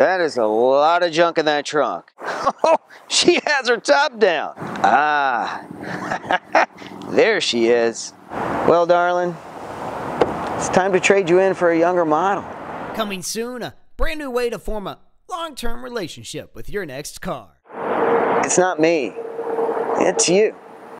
That is a lot of junk in that trunk. Oh, she has her top down. Ah, there she is. Well, darling, it's time to trade you in for a younger model. Coming soon, a brand new way to form a long term relationship with your next car. It's not me, it's you.